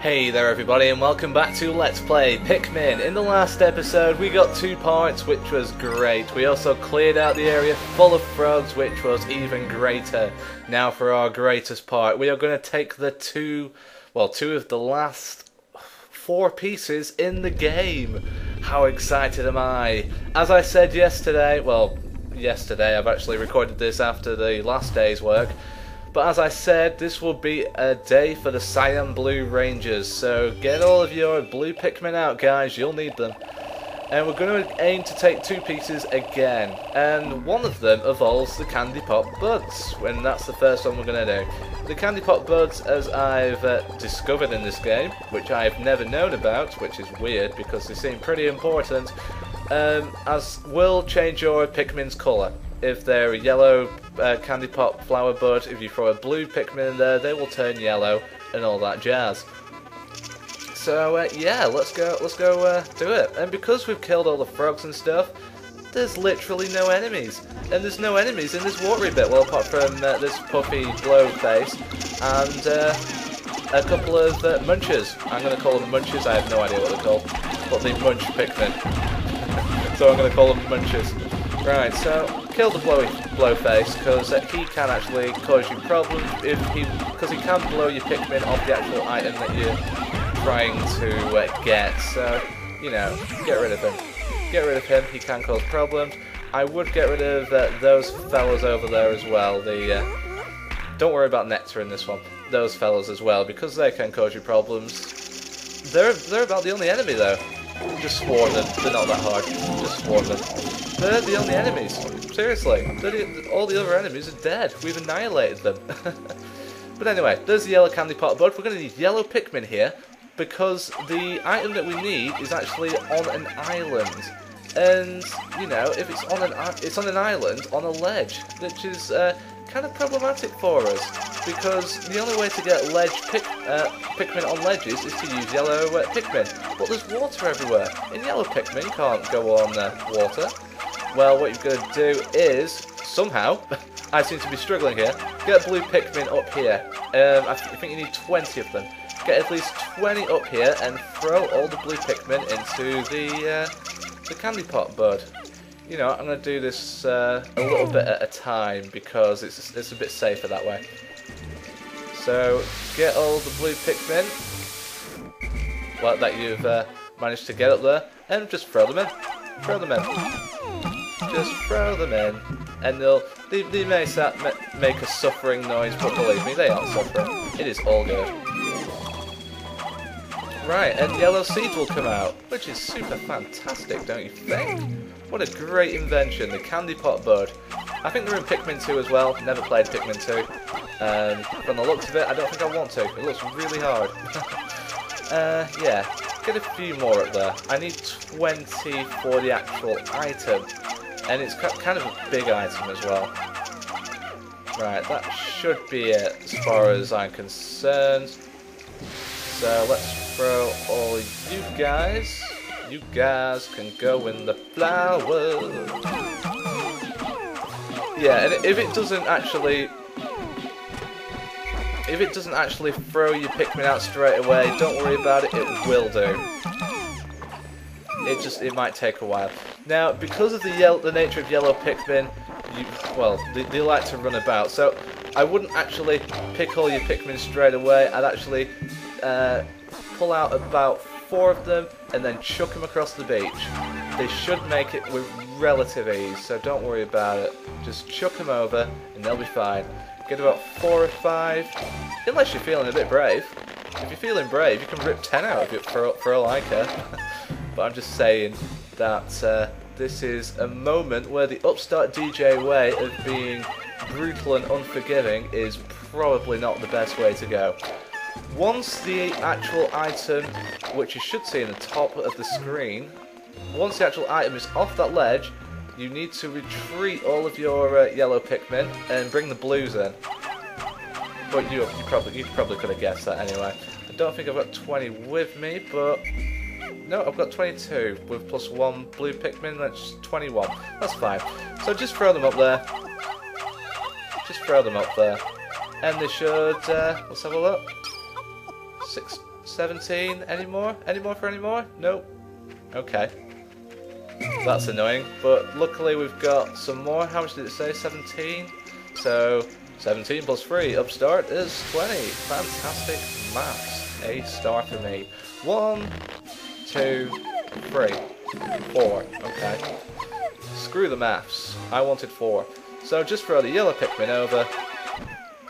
Hey there everybody and welcome back to Let's Play Pikmin. In the last episode we got two parts which was great. We also cleared out the area full of frogs which was even greater. Now for our greatest part we are going to take the two, well two of the last four pieces in the game. How excited am I? As I said yesterday, well yesterday I've actually recorded this after the last day's work. But as I said, this will be a day for the Cyan Blue Rangers, so get all of your blue Pikmin out guys, you'll need them. And we're going to aim to take two pieces again, and one of them evolves the Candy Pop Buds, and that's the first one we're going to do. The Candy Pop Buds, as I've uh, discovered in this game, which I've never known about, which is weird because they seem pretty important, um, as will change your Pikmin's colour if they're a yellow uh, candy pop flower bud, if you throw a blue Pikmin in there, they will turn yellow and all that jazz. So uh, yeah, let's go, let's go uh, do it. And because we've killed all the frogs and stuff, there's literally no enemies. And there's no enemies in this watery bit, well apart from uh, this puffy blow face and uh, a couple of uh, munchers. I'm going to call them munchers, I have no idea what they're called. But they munch Pikmin. so I'm going to call them munchers. Right, so kill the blowy blowface because uh, he can actually cause you problems if he because he can blow your Pikmin off the actual item that you're trying to uh, get. So you know, get rid of him. Get rid of him. He can cause problems. I would get rid of uh, those fellas over there as well. The uh, don't worry about Nectar in this one. Those fellas as well because they can cause you problems. They're they're about the only enemy though. Just swarm them. They're not that hard. Just swarm them. They're the only enemies. Seriously. The, all the other enemies are dead. We've annihilated them. but anyway, there's the yellow candy pop bud. We're going to need yellow Pikmin here because the item that we need is actually on an island. And, you know, if it's on an it's on an island, on a ledge, which is uh, kind of problematic for us because the only way to get ledge pick, uh, Pikmin on ledges is to use yellow uh, Pikmin. But there's water everywhere, and yellow Pikmin can't go on uh, water. Well, what you've got to do is, somehow, I seem to be struggling here, get blue Pikmin up here. Um, I, th I think you need 20 of them. Get at least 20 up here and throw all the blue Pikmin into the, uh, the candy pop bud you know, I'm going to do this uh, a little bit at a time because it's, it's a bit safer that way. So, get all the blue Pikmin well, that you've uh, managed to get up there and just throw them in. Throw them in. Just throw them in. And they'll, they, they may make a suffering noise, but believe me, they aren't suffering. It is all good. Right, and yellow seeds will come out, which is super fantastic, don't you think? What a great invention, the Candy Pop Bud. I think they're in Pikmin 2 as well, never played Pikmin 2. Um, from the looks of it, I don't think I want to, it looks really hard. uh, yeah, get a few more up there. I need 20 for the actual item, and it's kind of a big item as well. Right, that should be it as far as I'm concerned. So let's throw all you guys. You guys can go in the flowers. Yeah, and if it doesn't actually... If it doesn't actually throw your Pikmin out straight away, don't worry about it, it will do. It just, it might take a while. Now, because of the, the nature of yellow Pikmin, you, well, they, they like to run about, so I wouldn't actually pick all your Pikmin straight away, I'd actually uh, pull out about four of them and then chuck them across the beach. They should make it with relative ease, so don't worry about it. Just chuck them over and they'll be fine. Get about four or five, unless you're feeling a bit brave. If you're feeling brave, you can rip ten out of it for, for all I care. but I'm just saying that uh, this is a moment where the upstart DJ way of being brutal and unforgiving is probably not the best way to go. Once the actual item, which you should see in the top of the screen, once the actual item is off that ledge, you need to retreat all of your uh, yellow Pikmin and bring the blues in. But you, you probably you probably could have guessed that anyway. I don't think I've got 20 with me, but no, I've got 22 with plus one blue Pikmin. That's 21. That's fine. So just throw them up there. Just throw them up there, and they should. Uh, let's have a look. Six, 17? Any more? Any more for any more? Nope. Okay. That's annoying, but luckily we've got some more. How much did it say? 17? So, 17 plus 3, upstart is 20. Fantastic maths. A star for me. One, two, three, four. Okay. Screw the maths. I wanted four. So just throw the yellow Pikmin over.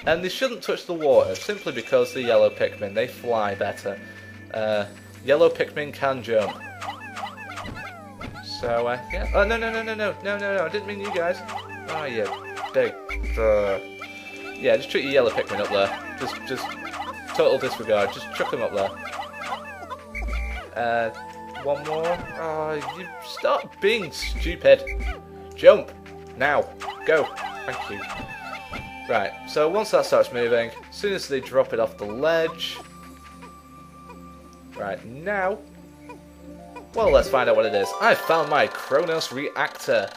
And they shouldn't touch the water, simply because the yellow Pikmin, they fly better. Uh, yellow Pikmin can jump. So, uh, yeah. Oh, no, no, no, no, no, no, no, no, I didn't mean you guys. Oh, you big... Uh, yeah, just treat your yellow Pikmin up there. Just, just, total disregard. Just chuck them up there. Uh, one more. Oh, you stop being stupid. Jump. Now. Go. Thank you. Right, so once that starts moving, as soon as they drop it off the ledge... Right, now... Well, let's find out what it is. I found my Chronos Reactor.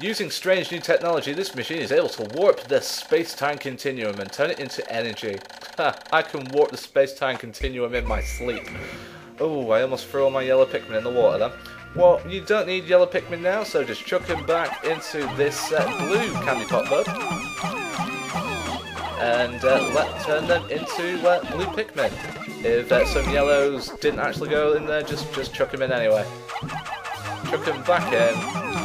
Using strange new technology, this machine is able to warp the space-time continuum and turn it into energy. Ha, I can warp the space-time continuum in my sleep. Oh, I almost threw all my yellow Pikmin in the water then. Well, you don't need yellow Pikmin now, so just chuck him back into this uh, blue candy pop bud. And uh, let turn them into uh, blue Pikmin. If uh, some yellows didn't actually go in there, just, just chuck them in anyway. Chuck them back in.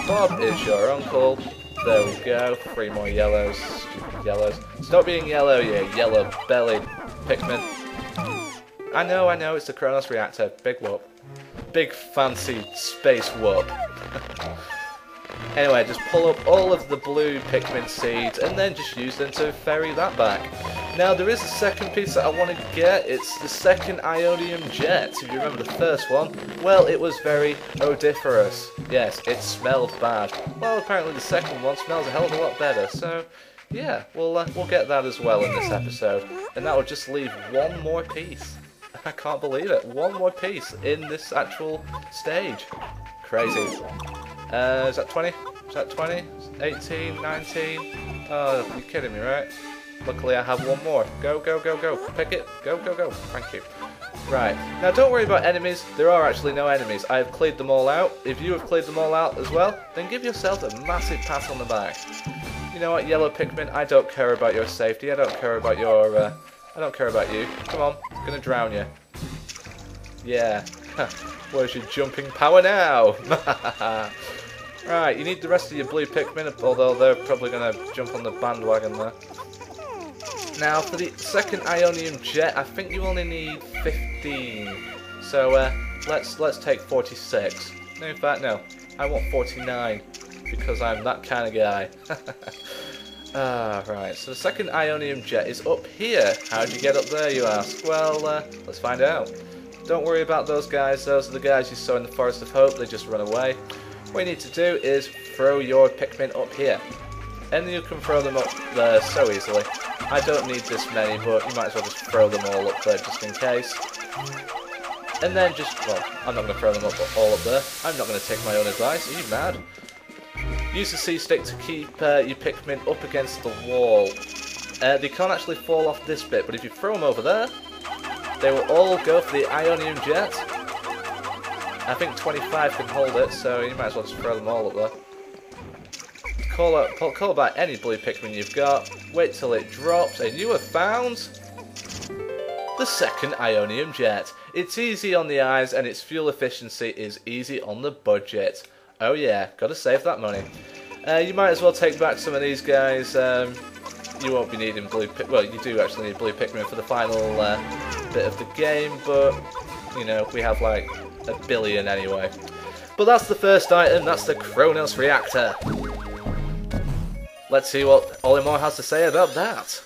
Bob is your uncle. There we go. Three more yellows. Yellows. Stop being yellow, you yellow-bellied Pikmin. I know, I know, it's the Chronos reactor. Big whoop. Big fancy space whoop. anyway, just pull up all of the blue Pikmin seeds and then just use them to ferry that back. Now, there is a second piece that I want to get. It's the second Ionium Jet. If you remember the first one, well, it was very odoriferous. Yes, it smelled bad. Well, apparently the second one smells a hell of a lot better. So, yeah, we'll, uh, we'll get that as well in this episode. And that will just leave one more piece. I can't believe it. One more piece in this actual stage. Crazy. Uh, is that 20? Is that 20? 18? 19? Oh, you're kidding me, right? Luckily I have one more. Go, go, go, go. Pick it. Go, go, go. Thank you. Right. Now don't worry about enemies. There are actually no enemies. I have cleared them all out. If you have cleared them all out as well, then give yourself a massive pat on the back. You know what, Yellow Pikmin? I don't care about your safety. I don't care about your... Uh, I don't care about you. Come on. I'm gonna drown you. Yeah. Where's your jumping power now? right, you need the rest of your blue Pikmin, although they're probably to jump on the bandwagon there. Now, for the second Ionium Jet, I think you only need 15. So, uh, let's let's take 46. No, in fact, no. I want 49, because I'm that kind of guy. ah, right. So the second Ionium Jet is up here. How'd you get up there, you ask? Well, uh, let's find out. Don't worry about those guys. Those are the guys you saw in the Forest of Hope. They just run away. What you need to do is throw your Pikmin up here. And you can throw them up there so easily. I don't need this many, but you might as well just throw them all up there just in case. And then just, well, I'm not going to throw them up all up there. I'm not going to take my own advice. Are you mad? Use the C-stick to keep uh, your Pikmin up against the wall. Uh, they can't actually fall off this bit, but if you throw them over there, they will all go for the Ionium Jet. I think 25 can hold it, so you might as well just throw them all up there. Call, out, call back any blue Pikmin you've got, wait till it drops, and you have found the second Ionium Jet. It's easy on the eyes and its fuel efficiency is easy on the budget. Oh yeah, gotta save that money. Uh, you might as well take back some of these guys. Um, you won't be needing blue. Well, you do actually need blue Pikmin for the final uh, bit of the game, but you know we have like a billion anyway. But that's the first item. That's the Chronos Reactor. Let's see what Olimar has to say about that.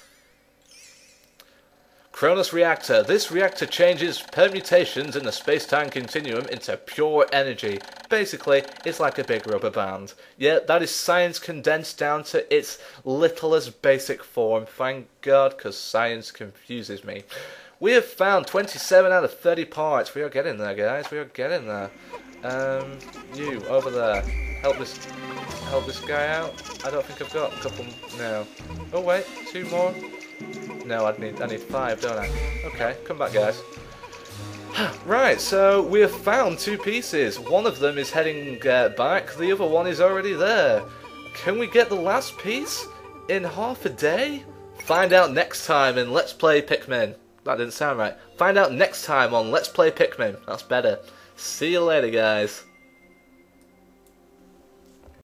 Chronos Reactor. This reactor changes permutations in the space-time continuum into pure energy. Basically, it's like a big rubber band. Yeah, that is science condensed down to its littlest basic form. Thank God, because science confuses me. We have found 27 out of 30 parts. We are getting there, guys. We are getting there. Um, you, over there. Help this help this guy out. I don't think I've got a couple... No. Oh, wait. Two more. No, I'd need, I need five, don't I? Okay, come back, guys. right, so we have found two pieces. One of them is heading uh, back, the other one is already there. Can we get the last piece in half a day? Find out next time in Let's Play Pikmin. That didn't sound right. Find out next time on Let's Play Pikmin. That's better. See you later, guys.